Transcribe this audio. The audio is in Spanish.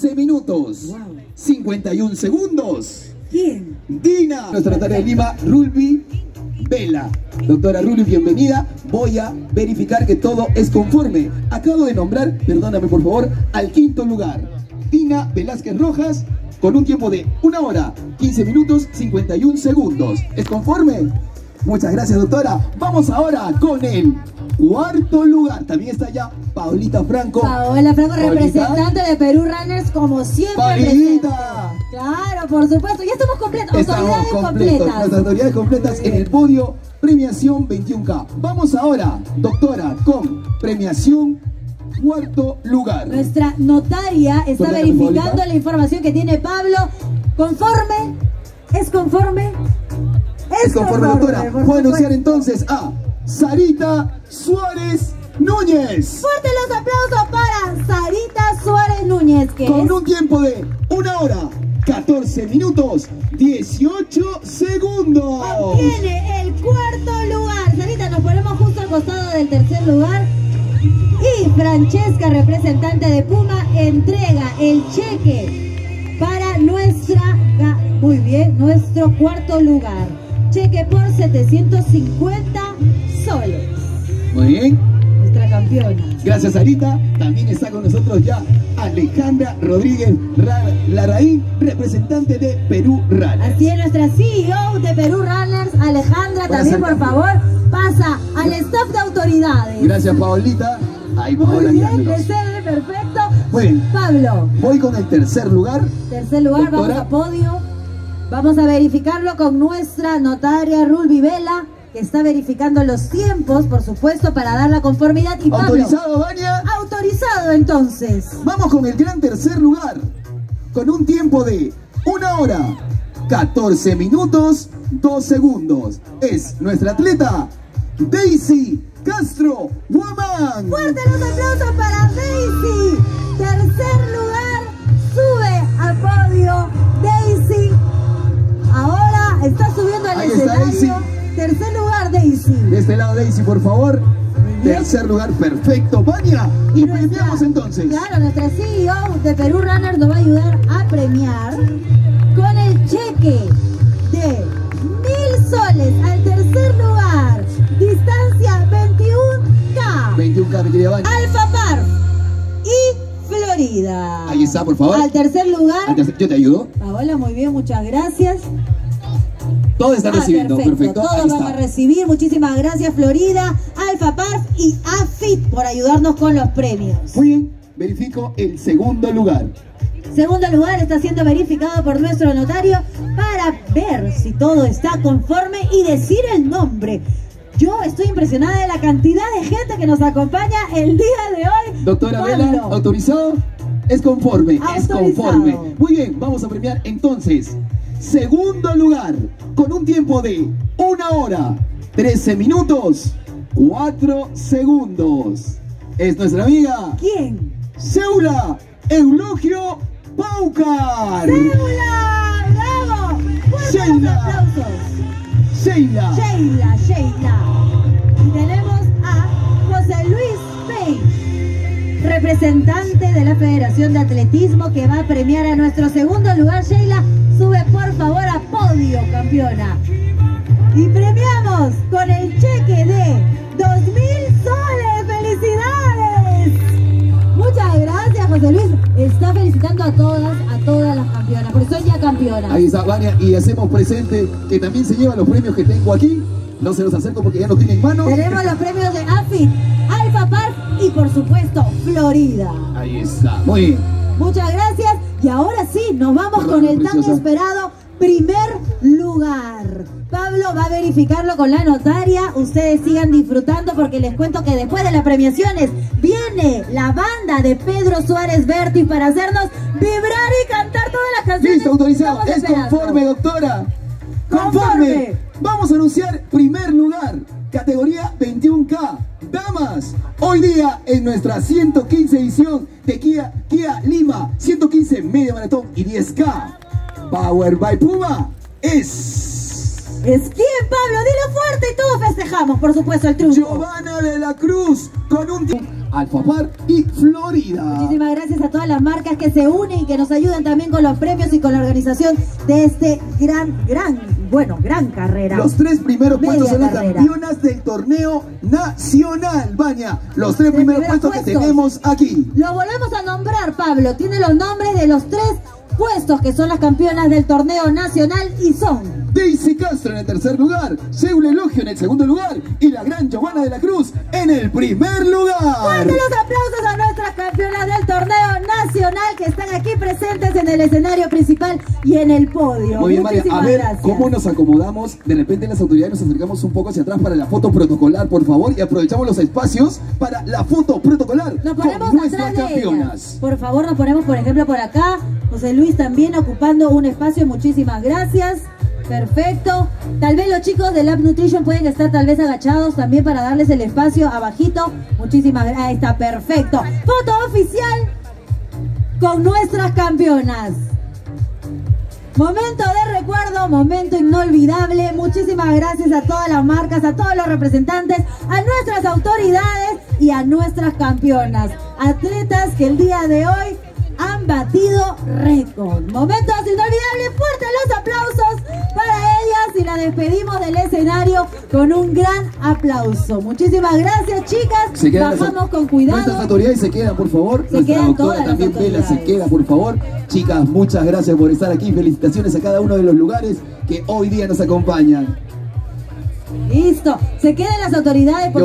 15 minutos. Wow. 51 segundos. ¿Quién? Dina, nuestra notaria de Lima, Rulbi Vela. Doctora Rulbi, bienvenida. Voy a verificar que todo es conforme. Acabo de nombrar, perdóname por favor, al quinto lugar. Dina Velázquez Rojas, con un tiempo de 1 hora, 15 minutos, 51 segundos. ¿Es conforme? Muchas gracias, doctora. Vamos ahora con el cuarto lugar. También está ya Paulita Franco. Paola Franco, Paulita. representante de Perú Runners, como siempre. Paulita. Claro, por supuesto. Ya estamos completos. Estamos Autoridades completos, completas. nuestras autoridades completas en el podio, premiación 21K. Vamos ahora, doctora, con premiación cuarto lugar. Nuestra notaria está verificando Paulita. la información que tiene Pablo. ¿Conforme? ¿Es conforme? Es conforme, doctora. por Puedo anunciar entonces a Sarita Suárez Núñez. Fuerte los aplausos para Sarita Suárez Núñez, que Con es un tiempo de una hora, 14 minutos, 18 segundos. Obtiene el cuarto lugar. Sarita, nos ponemos justo al costado del tercer lugar. Y Francesca, representante de Puma, entrega el cheque para nuestra, muy bien, nuestro cuarto lugar. Cheque por 750 soles. Muy bien. Campeona. Gracias, Sarita. También está con nosotros ya Alejandra Rodríguez Ra- Larraín, representante de Perú Rally. Así es, nuestra CEO de Perú Runners, Alejandra, también por favor, pasa al staff de autoridades. Gracias, Paolita. Ahí Muy bien, perfecto. Bien. Pablo, Voy con el tercer lugar. tercer lugar, Doctora. vamos a podio. Vamos a verificarlo con nuestra notaria Rulbi Vela, que está verificando los tiempos, por supuesto, para dar la conformidad. Y Pablo, Autorizado, Vania. autorizado entonces. Vamos con el gran tercer lugar. Con un tiempo de una hora, 14 minutos, 2 segundos. Es nuestra atleta, Daisy Castro Woman. Fuerte los aplausos para Daisy. Tercer lugar, este lado, Daisy, por favor. Tercer lugar, perfecto. Vania. Y Nuestra- premiamos entonces. Claro, nuestra CEO de Perú Runner nos va a ayudar a premiar con el cheque de mil soles al tercer lugar. Distancia 21K. 21K, mi querida Vania. Alfa Parf y Florida. Ahí está, por favor. Al tercer lugar. Al tercer- Yo te ayudo. Paola, muy bien, muchas gracias. Todo está Ah, recibiendo, perfecto. Todos Ahí van a recibir. Muchísimas gracias, Florida, Alfa Parf y AFIT por ayudarnos con los premios. Muy bien, verifico el segundo lugar. Segundo lugar está siendo verificado por nuestro notario para ver si todo está conforme y decir el nombre. Yo estoy impresionada de la cantidad de gente que nos acompaña el día de hoy. Doctora Pablo, Vela, ¿autorizado? Es conforme, es conforme. Muy bien, vamos a premiar entonces. Segundo lugar, con un tiempo de una hora, 13 minutos, 4 segundos. Es nuestra amiga ¿Quién? Seula Eulogio Paucar. ¡Sheila! ¡Bravo! ¡Fuertes los Sheila. Sheila. Sheila, Sheila. Representante de la Federación de Atletismo que va a premiar a nuestro segundo lugar. Sheila, sube por favor a podio, campeona. Y premiamos con el cheque de 2.000 soles. ¡Felicidades! Muchas gracias, José Luis. Está felicitando a todas, a todas las campeonas, porque son ya campeonas. Ahí está, Vania, y hacemos presente que también se llevan los premios que tengo aquí. No se los acerco porque ya los tienen en mano. Tenemos los premios de AFIT, Alfa Park y por supuesto Florida. Ahí está. Muy bien. Muchas gracias y ahora sí, nos vamos Perdón, con el tan esperado primer lugar. Pablo va a verificarlo con la notaria. Ustedes sigan disfrutando porque les cuento que después de las premiaciones viene la banda de Pedro Suárez Berti para hacernos vibrar y cantar todas las canciones. Listo, autorizado. Es esperando. conforme, doctora. Conforme. Conforme. Vamos a anunciar primer lugar, categoría 21K. Damas, hoy día en nuestra 115 edición de Kia, Kia Lima, 115 media maratón y 10K. Power by Puma es ¿Es quién, Pablo? Dilo fuerte y todos festejamos, por supuesto, el triunfo. Giovanna de la Cruz con un Alfapar y Florida. Muchísimas gracias a todas las marcas que se unen y que nos ayudan también con los premios y con la organización de este gran, gran, bueno, gran carrera. Los tres primeros Media puestos son las carrera. campeonas del torneo nacional, Baña. Los tres primeros primeros puestos que tenemos aquí. Lo volvemos a nombrar, Pablo. Tiene los nombres de los tres puestos que son las campeonas del torneo nacional y son Daisy Castro en el tercer lugar, Seul Elogio en el segundo lugar y la gran Giovanna de la Cruz en el primer lugar. Fuerte los aplausos a nuestras campeonas del torneo nacional que están aquí presentes en el escenario principal y en el podio. Muy bien, María. A ver, gracias. ¿cómo nos acomodamos? De repente las autoridades nos acercamos un poco hacia atrás para la foto protocolar, por favor, y aprovechamos los espacios para la foto protocolar Nos con ponemos nuestras atrás de campeonas. Por favor, nos ponemos, por ejemplo, por acá. José Luis también ocupando un espacio. Muchísimas gracias. Perfecto. Tal vez los chicos del Lab Nutrition pueden estar tal vez agachados también para darles el espacio abajito. Muchísimas gracias. Ahí está, perfecto. Foto oficial con nuestras campeonas. Momento de recuerdo, momento inolvidable. Muchísimas gracias a todas las marcas, a todos los representantes, a nuestras autoridades y a nuestras campeonas. Atletas que el día de hoy batido récord. Momentos inolvidables, fuertes los aplausos para ellas y la despedimos del escenario con un gran aplauso. Muchísimas gracias, chicas. Se las- Bajamos con Nuestras cuidado. autoridades se quedan, por favor. Se Nuestra quedan todas también, Vela, se queda, por favor. Chicas, muchas gracias por estar aquí. Felicitaciones a cada uno de los lugares que hoy día nos acompañan. Listo. Se quedan las autoridades. por